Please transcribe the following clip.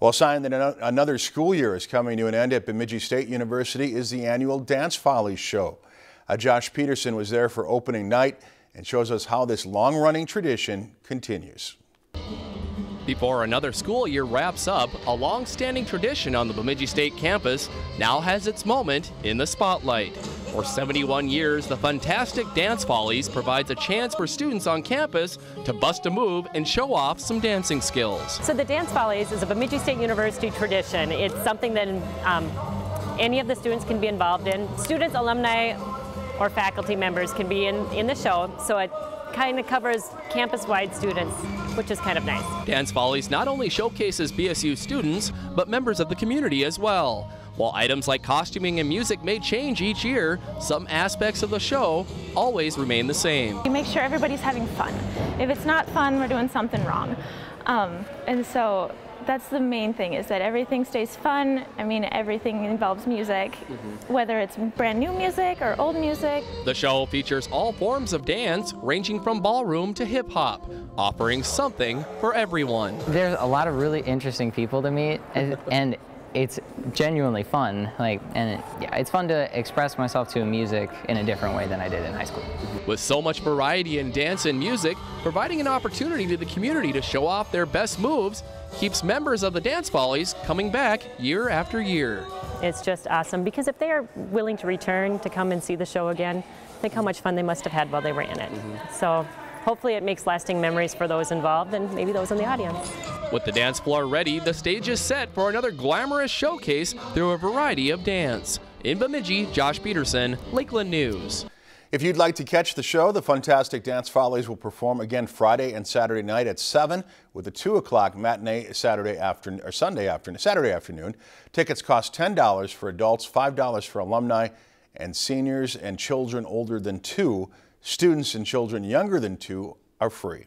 Well, sign that another school year is coming to an end at Bemidji State University is the annual Dance Follies show. Uh, Josh Peterson was there for opening night and shows us how this long-running tradition continues. Before another school year wraps up, a long-standing tradition on the Bemidji State campus now has its moment in the spotlight. For 71 years, the Funtastic Dance Follies provides a chance for students on campus to bust a move and show off some dancing skills. So the Dance Follies is a Bemidji State University tradition. It's something that um, any of the students can be involved in. Students, alumni, or faculty members can be in, in the show. So it kind of covers campus-wide students, which is kind of nice. Dance Follies not only showcases BSU students, but members of the community as well. While items like costuming and music may change each year, some aspects of the show always remain the same. We make sure everybody's having fun. If it's not fun, we're doing something wrong. Um, and so that's the main thing is that everything stays fun. I mean, everything involves music, mm -hmm. whether it's brand new music or old music. The show features all forms of dance, ranging from ballroom to hip hop, offering something for everyone. There's a lot of really interesting people to meet, and, and it's genuinely fun. Like, and yeah, it's fun to express myself to music in a different way than I did in high school. With so much variety in dance and music, providing an opportunity to the community to show off their best moves keeps members of the Dance Follies coming back year after year. It's just awesome because if they are willing to return to come and see the show again, think how much fun they must have had while they were in it. Mm -hmm. So hopefully it makes lasting memories for those involved and maybe those in the audience. With the dance floor ready, the stage is set for another glamorous showcase through a variety of dance. In Bemidji, Josh Peterson, Lakeland News. If you'd like to catch the show, the Funtastic Dance Follies will perform again Friday and Saturday night at 7 with a 2 o'clock matinee Saturday afternoon or Sunday afternoon, Saturday afternoon. Tickets cost $10 for adults, $5 for alumni and seniors and children older than two. Students and children younger than two are free.